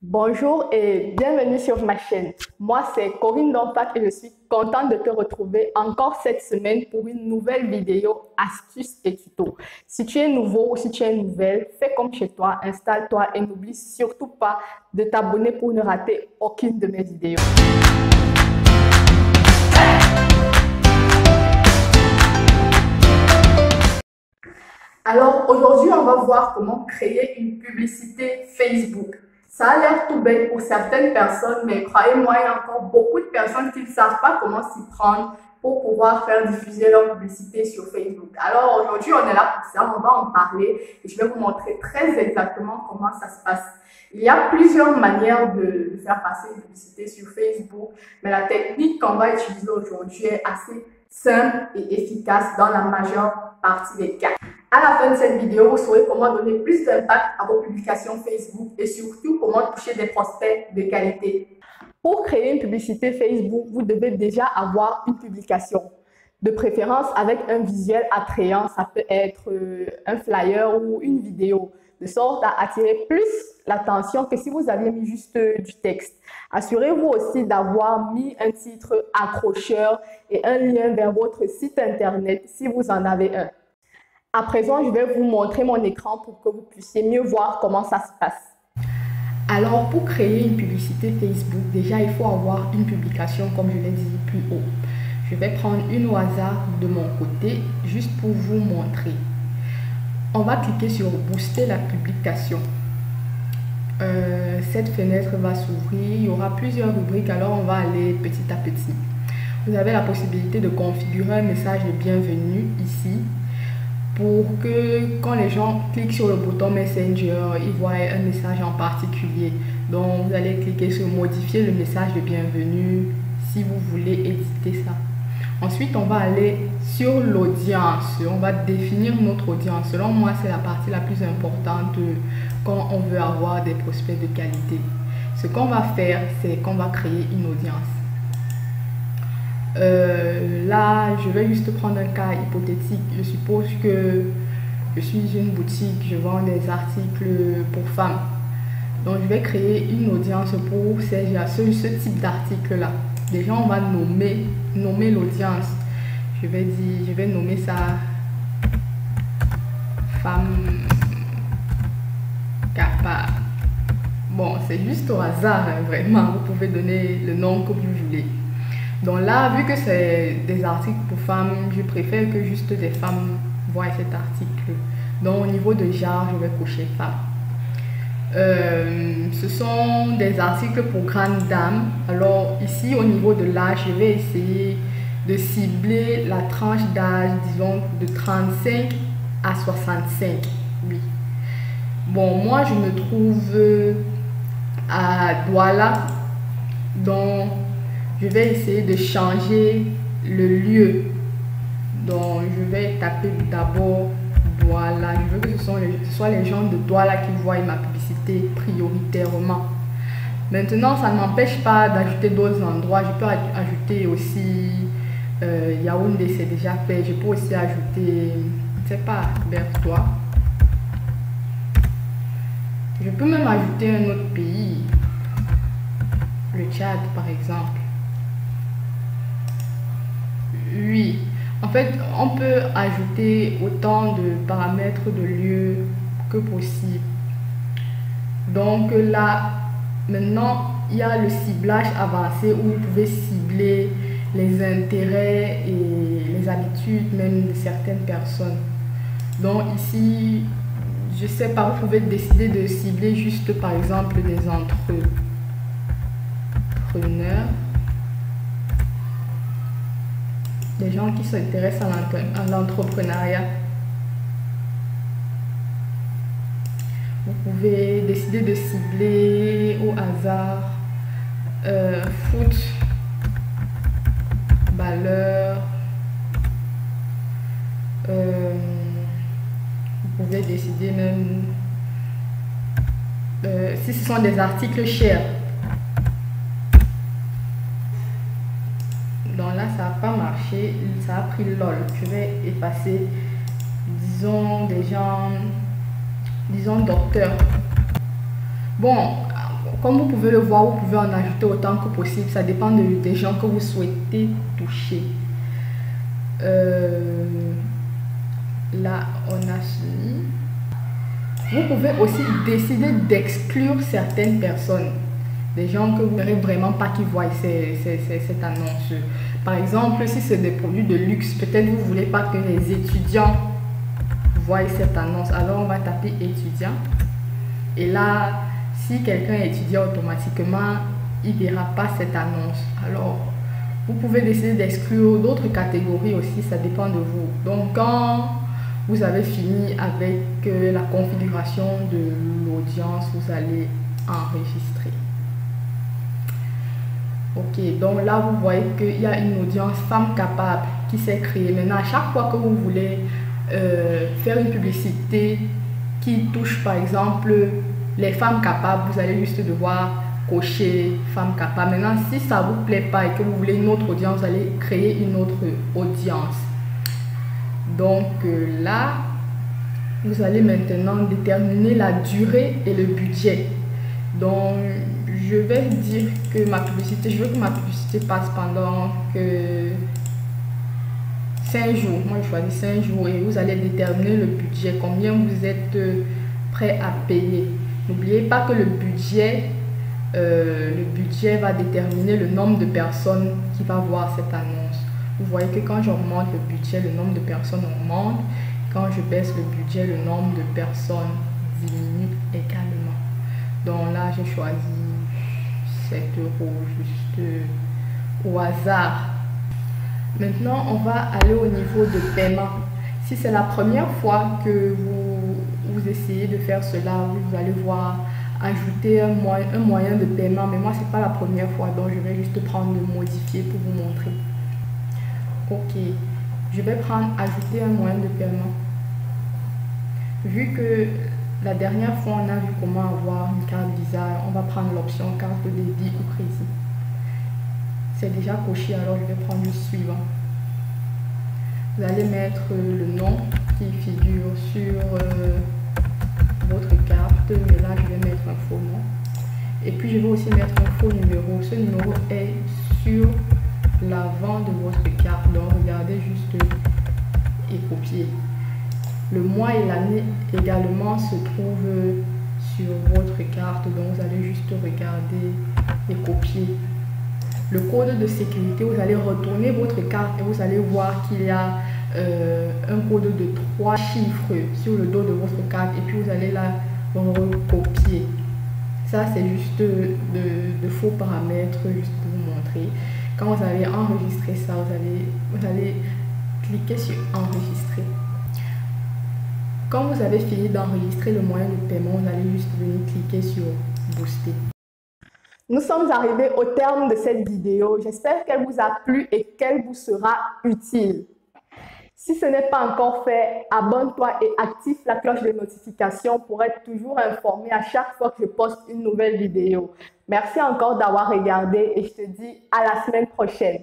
Bonjour et bienvenue sur ma chaîne. Moi, c'est Corinne Dompak et je suis contente de te retrouver encore cette semaine pour une nouvelle vidéo astuces et tuto. Si tu es nouveau ou si tu es nouvelle, fais comme chez toi, installe-toi et n'oublie surtout pas de t'abonner pour ne rater aucune de mes vidéos. Alors aujourd'hui, on va voir comment créer une publicité Facebook. Ça a l'air tout bête pour certaines personnes, mais croyez-moi, il y a encore beaucoup de personnes qui ne savent pas comment s'y prendre pour pouvoir faire diffuser leur publicité sur Facebook. Alors aujourd'hui, on est là pour ça, on va en parler et je vais vous montrer très exactement comment ça se passe. Il y a plusieurs manières de faire passer une publicité sur Facebook, mais la technique qu'on va utiliser aujourd'hui est assez simple et efficace dans la majeure partie des cas. À la fin de cette vidéo, vous saurez comment donner plus d'impact à vos publications Facebook et surtout comment toucher des prospects de qualité. Pour créer une publicité Facebook, vous devez déjà avoir une publication. De préférence avec un visuel attrayant, ça peut être euh, un flyer ou une vidéo, de sorte à attirer plus l'attention que si vous aviez mis juste euh, du texte. Assurez-vous aussi d'avoir mis un titre accrocheur et un lien vers votre site internet si vous en avez un. À présent, je vais vous montrer mon écran pour que vous puissiez mieux voir comment ça se passe. Alors, pour créer une publicité Facebook, déjà, il faut avoir une publication, comme je l'ai dit plus haut. Je vais prendre une au hasard de mon côté, juste pour vous montrer. On va cliquer sur Booster la publication. Euh, cette fenêtre va s'ouvrir. Il y aura plusieurs rubriques, alors on va aller petit à petit. Vous avez la possibilité de configurer un message de bienvenue ici pour que quand les gens cliquent sur le bouton Messenger, ils voient un message en particulier. Donc vous allez cliquer sur modifier le message de bienvenue si vous voulez éditer ça. Ensuite, on va aller sur l'audience. On va définir notre audience. Selon moi, c'est la partie la plus importante quand on veut avoir des prospects de qualité. Ce qu'on va faire, c'est qu'on va créer une audience. Euh, là, je vais juste prendre un cas hypothétique. Je suppose que je suis une boutique, je vends des articles pour femmes. Donc, je vais créer une audience pour ce, ce type d'article-là. Déjà, on va nommer, nommer l'audience. Je vais dire, je vais nommer ça femme capable. Bon, c'est juste au hasard, hein, vraiment. Vous pouvez donner le nom que vous voulez. Donc là, vu que c'est des articles pour femmes, je préfère que juste des femmes voient cet article. Donc au niveau de genre, je vais cocher femme. Euh, ce sont des articles pour grandes dames. Alors ici, au niveau de l'âge, je vais essayer de cibler la tranche d'âge, disons, de 35 à 65. Oui. Bon, moi, je me trouve à Douala, donc je vais essayer de changer le lieu. Donc, je vais taper d'abord Douala. Je veux que ce, soit les gens de Douala qui voient ma publicité prioritairement. Maintenant, ça ne m'empêche pas d'ajouter d'autres endroits. Je peux ajouter aussi euh, Yaoundé, c'est déjà fait. Je peux aussi ajouter, je sais pas, toi Je peux même ajouter un autre pays. Le Tchad, par exemple. Oui. En fait, on peut ajouter autant de paramètres de lieu que possible. Donc là, maintenant, il y a le ciblage avancé où vous pouvez cibler les intérêts et les habitudes même de certaines personnes. Donc ici, je sais pas, vous pouvez décider de cibler juste par exemple des entrepreneurs des gens qui s'intéressent à l'entrepreneuriat. Vous pouvez décider de cibler au hasard euh, foot, valeur. Euh, vous pouvez décider même euh, si ce sont des articles chers Donc là, ça n'a Ça a pris LOL. Je vais effacer, disons, des gens, disons, docteur. Bon, comme vous pouvez le voir, vous pouvez en ajouter autant que possible. Ça dépend des gens que vous souhaitez toucher. Euh, là, on a fini. Vous pouvez aussi décider d'exclure certaines personnes. Des gens que vous ne verrez vraiment pas qui voient cette annonce. Par exemple, si c'est des produits de luxe, peut-être vous ne voulez pas que les étudiants voient cette annonce. Alors, on va taper étudiant. Et là, si quelqu'un est étudiant automatiquement, il ne verra pas cette annonce. Alors, vous pouvez décider d'exclure d'autres catégories aussi, ça dépend de vous. Donc, quand vous avez fini avec euh, la configuration de l'audience, vous allez enregistrer. Ok, donc là, vous voyez qu'il y a une audience femme capable qui s'est créée. Maintenant, à chaque fois que vous voulez euh, faire une publicité qui touche, par exemple, les femmes capables, vous allez juste devoir cocher femme capable. Maintenant, si ça vous plaît pas et que vous voulez une autre audience, vous allez créer une autre audience. Donc euh, là, vous allez maintenant déterminer la durée et le budget. Donc, je vais dire que ma publicité, je veux que ma publicité passe pendant que 5 jours. Moi, je choisis 5 jours et vous allez déterminer le budget, combien vous êtes euh, prêt à payer. N'oubliez pas que le budget, euh, le budget va déterminer le nombre de personnes qui va voir cette annonce. Vous voyez que quand j'augmente le budget, le nombre de personnes augmente. Quand je baisse le budget, le nombre de personnes diminue également. Donc là, j'ai choisi 7 euros juste euh, au hasard. Maintenant, on va aller au niveau de paiement. Si c'est la première fois que vous, vous essayez de faire cela, vous allez voir ajouter un moyen, un moyen de paiement. Mais moi, ce n'est pas la première fois, donc je vais juste prendre le modifier pour vous montrer. Ok, je vais prendre ajouter un moyen de paiement. Vu que la dernière fois, on a vu comment avoir une carte Visa, on va prendre l'option carte de débit ou crédit. C'est déjà coché, alors je vais prendre le suivant. Vous allez mettre le nom qui figure sur euh, votre carte, mais là je vais mettre un faux nom. Et puis je vais aussi mettre un faux numéro. Ce numéro est sur l'avant de votre carte. Donc regardez juste et copier. Le mois et l'année également se trouvent sur votre carte. Donc vous allez juste regarder et copier. Le code de sécurité, vous allez retourner votre carte et vous allez voir qu'il y a euh, un code de trois chiffres sur le dos de votre carte et puis vous allez là recopier. Ça, c'est juste de, de, faux paramètres, juste pour vous montrer. Quand vous allez enregistrer ça, vous allez, vous allez cliquer sur enregistrer. Quand vous avez fini d'enregistrer le moyen de paiement, vous allez juste venir cliquer sur booster. Nous sommes arrivés au terme de cette vidéo. J'espère qu'elle vous a plu et qu'elle vous sera utile. Si ce n'est pas encore fait, abonne-toi et active la cloche de notification pour être toujours informé à chaque fois que je poste une nouvelle vidéo. Merci encore d'avoir regardé et je te dis à la semaine prochaine.